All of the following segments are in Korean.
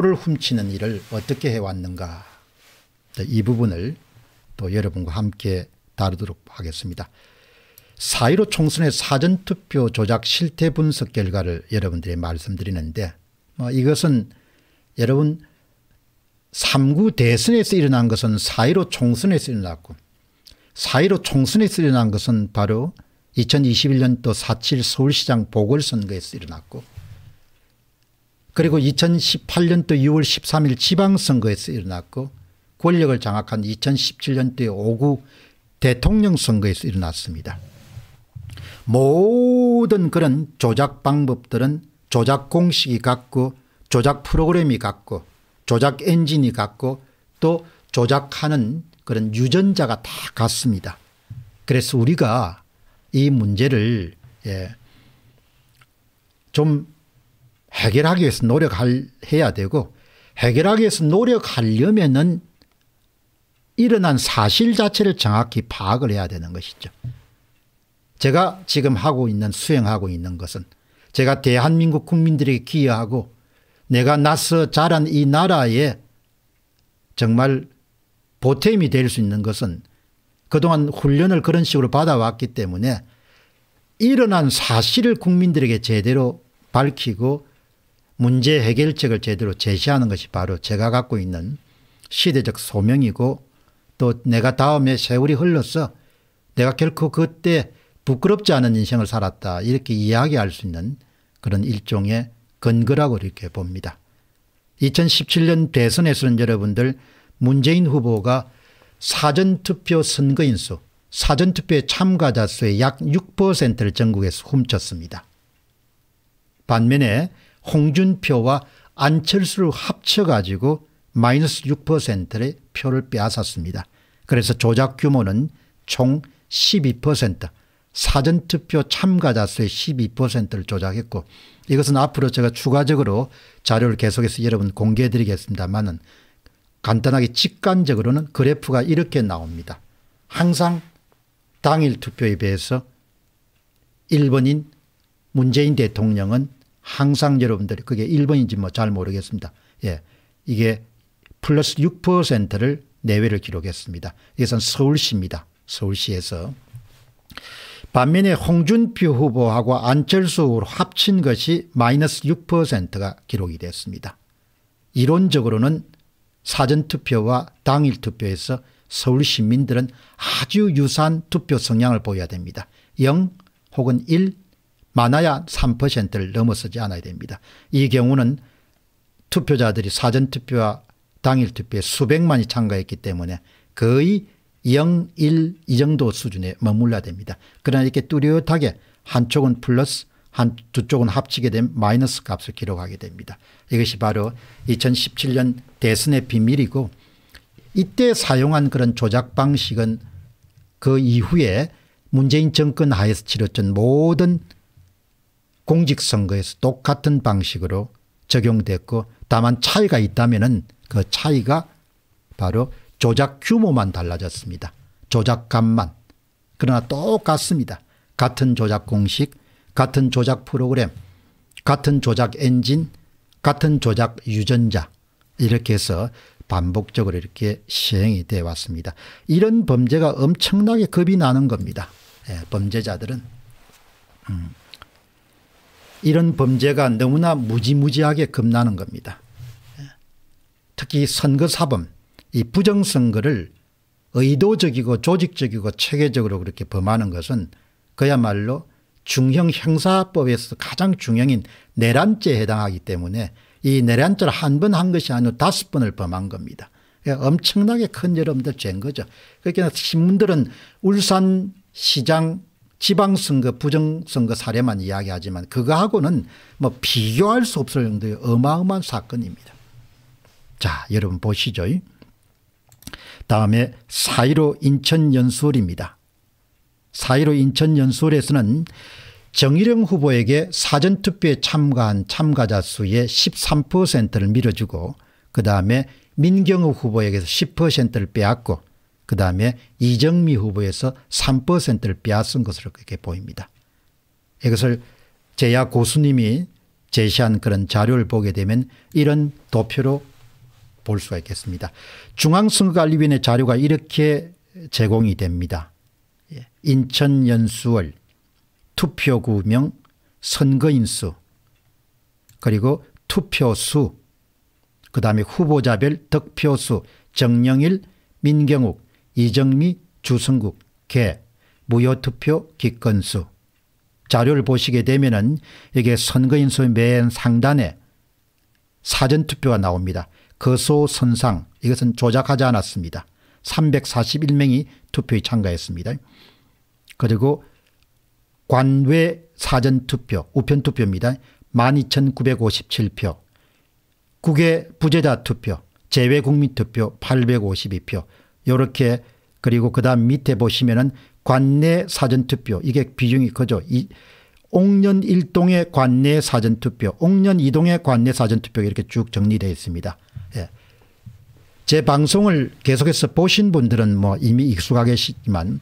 표를 훔치는 일을 어떻게 해왔는가 이 부분을 또 여러분과 함께 다루도록 하겠습니다. 4.15 총선의 사전투표 조작 실태 분석 결과를 여러분들이 말씀드리는데 뭐 이것은 여러분 3구 대선에서 일어난 것은 4.15 총선에서 일어났고 4.15 총선에서 일어난 것은 바로 2021년도 4.7 서울시장 보궐선거에서 일어났고 그리고 2018년도 6월 13일 지방선거에서 일어났고 권력을 장악한 2017년도에 5구 대통령 선거에서 일어났습니다. 모든 그런 조작 방법들은 조작 공식이 같고 조작 프로그램이 같고 조작 엔진이 같고 또 조작하는 그런 유전자가 다 같습니다. 그래서 우리가 이 문제를 예, 좀 해결하기 위해서 노력해야 되고 해결하기 위해서 노력하려면은 일어난 사실 자체를 정확히 파악을 해야 되는 것이죠. 제가 지금 하고 있는 수행하고 있는 것은 제가 대한민국 국민들에게 기여하고 내가 나서 자란 이 나라에 정말 보탬이 될 수 있는 것은 그동안 훈련을 그런 식으로 받아왔기 때문에 일어난 사실을 국민들에게 제대로 밝히고 문제 해결책을 제대로 제시하는 것이 바로 제가 갖고 있는 시대적 소명이고 또 내가 다음에 세월이 흘러서 내가 결코 그때 부끄럽지 않은 인생을 살았다 이렇게 이야기할 수 있는 그런 일종의 근거라고 이렇게 봅니다. 2017년 대선에서는 여러분들 문재인 후보가 사전투표 선거인수 사전투표의 참가자 수의 약 6%를 전국에서 훔쳤습니다. 반면에 홍준표와 안철수를 합쳐가지고 마이너스 6%의 표를 빼앗았습니다. 그래서 조작 규모는 총 12% 사전투표 참가자 수의 12%를 조작했고 이것은 앞으로 제가 추가적으로 자료를 계속해서 여러분 공개해 드리겠습니다만 간단하게 직관적으로는 그래프가 이렇게 나옵니다. 항상 당일 투표에 비해서 1번인 문재인 대통령은 항상 여러분들이 그게 1번인지 뭐 잘 모르겠습니다. 예. 이게 플러스 6%를 내외를 기록했습니다. 이것은 서울시입니다. 서울시에서. 반면에 홍준표 후보하고 안철수 후보를 합친 것이 마이너스 6%가 기록이 됐습니다. 이론적으로는 사전투표와 당일투표에서 서울 시민들은 아주 유사한 투표 성향을 보여야 됩니다. 0 혹은 1 많아야 3%를 넘어서지 않아야 됩니다. 이 경우는 투표자들이 사전투표와 당일투표에 수백만이 참가했기 때문에 거의 0, 1 이 정도 수준에 머물러야 됩니다. 그러나 이렇게 뚜렷하게 한쪽은 플러스 한 두 쪽은 합치게 되면 마이너스 값을 기록하게 됩니다. 이것이 바로 2017년 대선의 비밀이고 이때 사용한 그런 조작 방식은 그 이후에 문재인 정권 하에서 치렀던 모든 공직선거에서 똑같은 방식으로 적용됐고 다만 차이가 있다면 그 차이가 바로 조작 규모만 달라졌습니다. 조작값만. 그러나 똑같습니다. 같은 조작 공식, 같은 조작 프로그램, 같은 조작 엔진, 같은 조작 유전자 이렇게 해서 반복적으로 이렇게 시행이 되어 왔습니다. 이런 범죄가 엄청나게 겁이 나는 겁니다. 예, 범죄자들은. 음. 이런 범죄가 너무나 무지무지하게 겁나는 겁니다. 예. 특히 선거사범 이 부정선거를 의도적이고 조직적이고 체계적으로 그렇게 범하는 것은 그야말로 중형 형사법에서 가장 중형인 내란죄에 해당하기 때문에 이 내란죄를 한 번한 것이 아니고 다섯 번을 범한 겁니다. 그러니까 엄청나게 큰 여러분들 죄인 거죠. 그러니까 신문들은 울산시장 지방선거 부정선거 사례만 이야기하지만 그거하고는 뭐 비교할 수 없을 정도의 어마어마한 사건입니다. 자 여러분 보시죠. 다음에 4.15 인천연수원입니다. 4.15 인천연수원에서는 정일영 후보에게 사전투표에 참가한 참가자 수의 13%를 밀어주고 그 다음에 민경우 후보에게서 10%를 빼앗고 그 다음에 이정미 후보에서 3%를 빼앗은 것으로 그렇게 보입니다. 이것을 제야 고수님이 제시한 그런 자료를 보게 되면 이런 도표로 볼 수가 있겠습니다. 중앙선거관리위원회 자료가 이렇게 제공이 됩니다. 예. 인천 연수월 투표구명 선거인수 그리고 투표수 그 다음에 후보자별 득표수 정영일 민경욱 이정미 주성국 개 무효투표 기건수 자료를 보시게 되면은 이게 선거인수의 맨 상단에 사전투표가 나옵니다. 거소 선상 이것은 조작하지 않았습니다. 341명이 투표에 참가했습니다. 그리고 관외 사전투표 우편투표입니다. 12,957표 국외 부재자 투표 제외국민투표 852표 이렇게 그리고 그 다음 밑에 보시면은 관내 사전투표 이게 비중이 크죠. 이 옥년 1동의 관내 사전투표 옥년 2동의 관내 사전투표 이렇게 쭉 정리되어 있습니다. 예. 제 방송을 계속해서 보신 분들은 뭐 이미 익숙하게 계시지만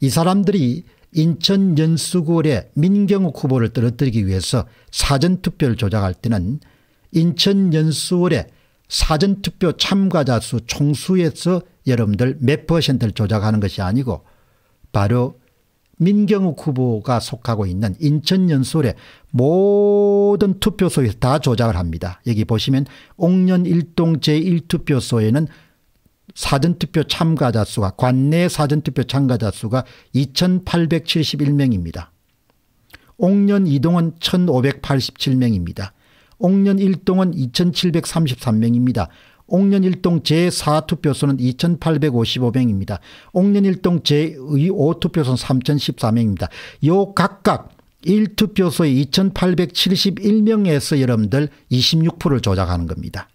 이 사람들이 인천 연수구의 민경욱 후보를 떨어뜨리기 위해서 사전투표를 조작할 때는 인천 연수월의 사전투표 참가자 수 총수에서 여러분들 몇 퍼센트를 조작하는 것이 아니고 바로 민경욱 후보가 속하고 있는 인천 연수월의 모든 투표소에서 다 조작을 합니다. 여기 보시면 옥년 일동 제1투표소에는 사전투표 참가자 수가 관내 사전투표 참가자 수가 2871명입니다. 옥년 이동은 1587명입니다. 옥년 1동은 2733명입니다. 옥년 1동 제4투표소는 2855명입니다. 옥년 1동 제5투표소는 3014명입니다. 요 각각 1투표소에 2871명에서 여러분들 26%를 조작하는 겁니다.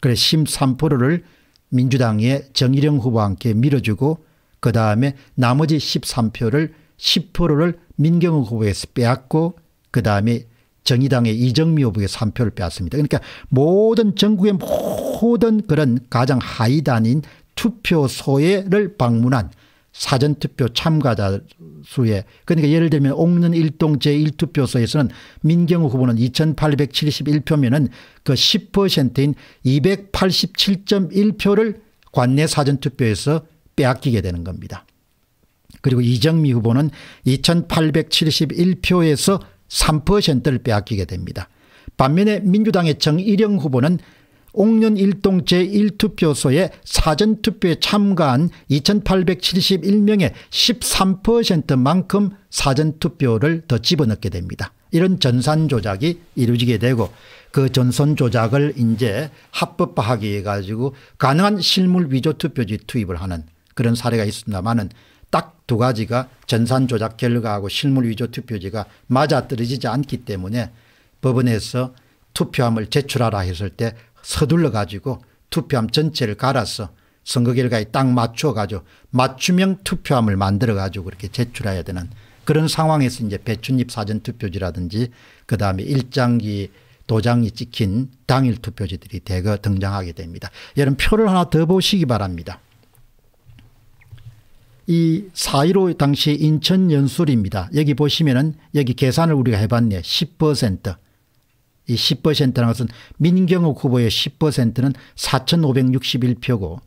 그래서 13%를 민주당의 정일영 후보와 함께 밀어주고 그 다음에 나머지 13표를 10%를 민경욱 후보에서 빼앗고 그 다음에 정의당의 이정미 후보의 3표를 빼앗습니다. 그러니까 모든 전국의 모든 그런 가장 하위단인 투표소를 방문한 사전투표 참가자 수에 그러니까 예를 들면 옥는 일동 제1투표소에서는 민경우 후보는 2871표면은 그 10%인 287.1표를 관내 사전투표에서 빼앗기게 되는 겁니다. 그리고 이정미 후보는 2871표에서 3%를 빼앗기게 됩니다. 반면에 민주당의 정일영 후보는 옥년 일동 제1투표소에 사전투표에 참가한 2871명의 13%만큼 사전투표를 더 집어넣게 됩니다. 이런 전산 조작이 이루어지게 되고 그 전선 조작을 이제 합법화하기 위해 가지고 가능한 실물 위조 투표지 투입을 하는 그런 사례가 있습니다만은 딱 두 가지가 전산 조작 결과하고 실물 위조 투표지가 맞아떨어지지 않기 때문에 법원에서 투표함을 제출하라 했을 때 서둘러 가지고 투표함 전체를 갈아서 선거 결과에 딱 맞춰 가지고 맞춤형 투표함을 만들어 가지고 그렇게 제출해야 되는 그런 상황에서 이제 배춘입 사전 투표지라든지 그다음에 일장기 도장이 찍힌 당일 투표지들이 대거 등장하게 됩니다. 여러분 표를 하나 더 보시기 바랍니다. 이 4.15 당시 인천 연술입니다. 여기 보시면은 여기 계산을 우리가 해봤네. 10%. 이 10%라는 것은 민경욱 후보의 10%는 4,561표고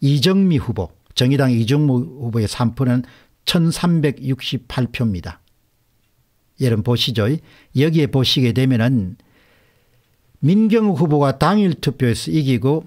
이정미 후보 정의당 이정무 후보의 3%는 1368표입니다. 여러분 보시죠. 여기에 보시게 되면은 민경욱 후보가 당일 투표에서 이기고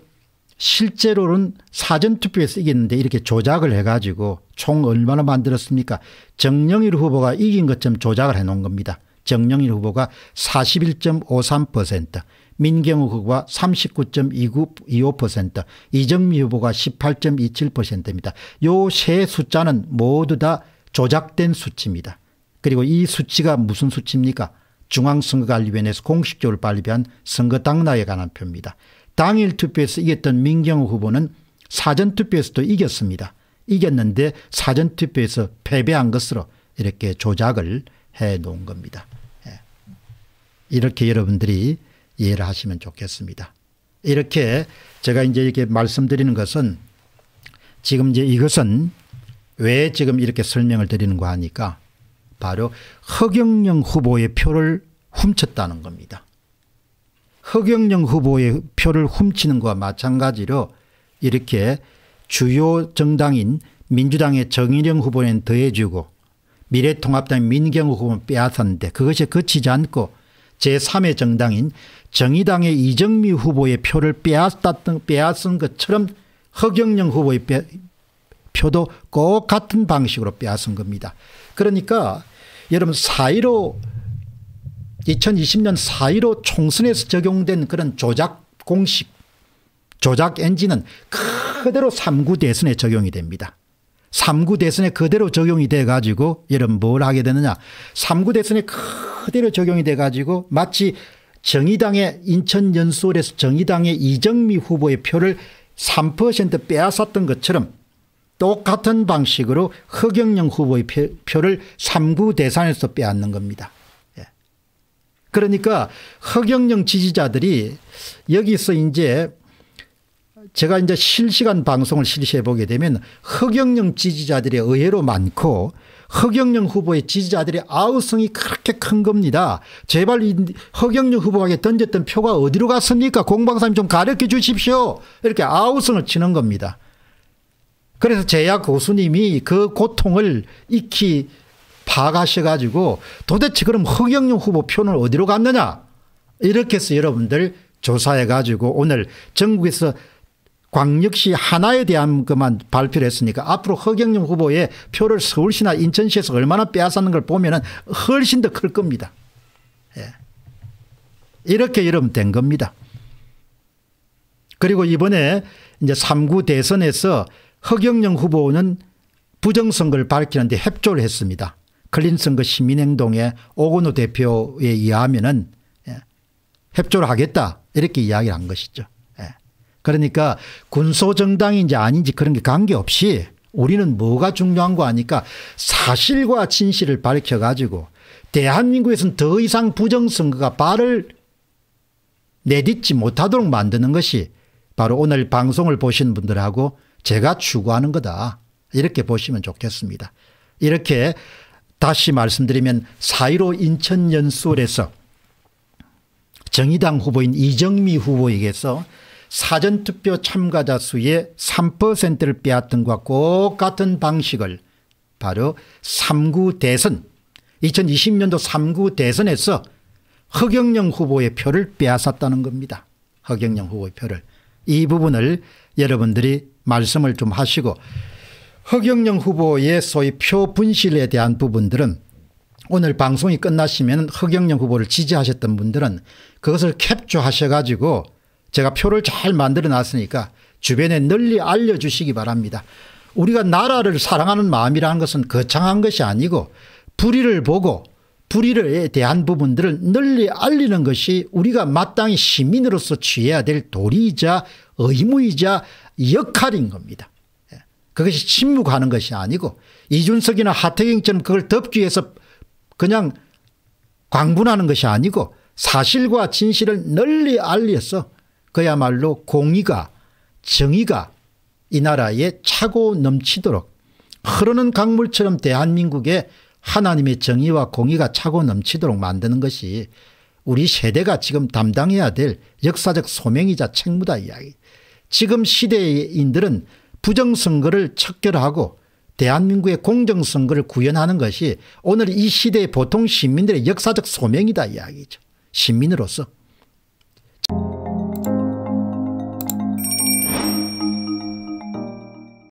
실제로는 사전투표에서 이겼는데 이렇게 조작을 해가지고 총 얼마나 만들었습니까 정영일 후보가 이긴 것처럼 조작을 해놓은 겁니다. 정영일 후보가 41.53% 민경우 후보가 39.25% 이정미 후보가 18.27%입니다. 요 세 숫자는 모두 다 조작된 수치입니다. 그리고 이 수치가 무슨 수치입니까 중앙선거관리위원회에서 공식적으로 발표한 선거 당락에 관한 표입니다. 당일 투표에서 이겼던 민경우 후보는 사전투표에서도 이겼습니다. 이겼는데 사전투표에서 패배한 것으로 이렇게 조작을 해 놓은 겁니다. 예. 이렇게 여러분들이 이해를 하시면 좋겠습니다. 이렇게 제가 이제 이렇게 말씀드리는 것은 지금 이제 이것은 왜 지금 이렇게 설명을 드리는 거 하니까 바로 허경영 후보의 표를 훔쳤다는 겁니다. 허경영 후보의 표를 훔치는 것과 마찬가지로 이렇게 주요 정당인 민주당의 정일영 후보는 더해주고 미래통합당 민경우 후보는 빼앗았는데 그것이 그치지 않고 제3의 정당인 정의당의 이정미 후보의 표를 빼앗았던, 빼앗은 것처럼 허경영 후보의 빼, 표도 꼭 같은 방식으로 빼앗은 겁니다. 그러니까 여러분 4.15 2020년 4.15 총선에서 적용된 그런 조작 공식 조작 엔진은 그대로 3구 대선에 적용이 됩니다. 3구 대선에 그대로 적용이 돼 가지고 여러분 뭘 하게 되느냐 3구 대선에 그대로 적용이 돼 가지고 마치 정의당의 인천 연수원에서 정의당의 이정미 후보의 표를 3% 빼앗았던 것처럼 똑같은 방식으로 허경영 후보의 표 를 3구 대선에서 빼앗는 겁니다. 예. 그러니까 허경영 지지자들이 여기서 이제 제가 이제 실시간 방송을 실시해 보게 되면 허경영 지지자들이 의외로 많고 허경영 후보의 지지자들의 아우성이 그렇게 큰 겁니다. 제발 허경영 후보에게 던졌던 표가 어디로 갔습니까 공방사님 좀 가르쳐 주십시오. 이렇게 아우성을 치는 겁니다. 그래서 제약 교수님이 그 고통을 익히 파가셔가지고 도대체 그럼 허경영 후보 표는 어디로 갔느냐 이렇게 해서 여러분들 조사해 가지고 오늘 전국에서 광역시 하나에 대한 것만 발표를 했으니까 앞으로 허경영 후보의 표를 서울시나 인천시에서 얼마나 빼앗았는 걸 보면 훨씬 더 클 겁니다. 예. 이렇게 여러분 된 겁니다. 그리고 이번에 이제 3구 대선에서 허경영 후보는 부정선거를 밝히는데 협조를 했습니다. 클린선거 시민행동의 오건호 대표에 의하면 예. 협조를 하겠다 이렇게 이야기를 한 것이죠. 그러니까 군소정당인지 아닌지 그런 게 관계없이 우리는 뭐가 중요한 거 아니까 사실과 진실을 밝혀 가지고 대한민국에서는 더 이상 부정선거가 발을 내딛지 못하도록 만드는 것이 바로 오늘 방송을 보신 분들하고 제가 추구하는 거다. 이렇게 보시면 좋겠습니다. 이렇게 다시 말씀드리면 4.15 인천 연수원에서 정의당 후보인 이정미 후보에게서 사전투표 참가자 수의 3%를 빼앗은 것과 꼭 같은 방식을 바로 3구 대선 2020년도 3구 대선에서 허경영 후보의 표를 빼앗았다는 겁니다. 허경영 후보의 표를. 이 부분을 여러분들이 말씀을 좀 하시고 허경영 후보의 소위 표 분실에 대한 부분들은 오늘 방송이 끝나시면 허경영 후보를 지지하셨던 분들은 그것을 캡처하셔 가지고 제가 표를 잘 만들어 놨으니까 주변에 널리 알려주시기 바랍니다. 우리가 나라를 사랑하는 마음이라는 것은 거창한 것이 아니고 불의를 보고 불의에 대한 부분들을 널리 알리는 것이 우리가 마땅히 시민으로서 취해야 될 도리이자 의무이자 역할인 겁니다. 예. 그것이 침묵하는 것이 아니고 이준석이나 하태경처럼 그걸 덮기 위해서 그냥 광분하는 것이 아니고 사실과 진실을 널리 알려서 그야말로 공의가 정의가 이 나라에 차고 넘치도록 흐르는 강물처럼 대한민국에 하나님의 정의와 공의가 차고 넘치도록 만드는 것이 우리 세대가 지금 담당해야 될 역사적 소명이자 책무다 이야기. 지금 시대인들은 부정선거를 척결하고 대한민국의 공정선거를 구현하는 것이 오늘 이 시대의 보통 시민들의 역사적 소명이다 이야기죠. 시민으로서.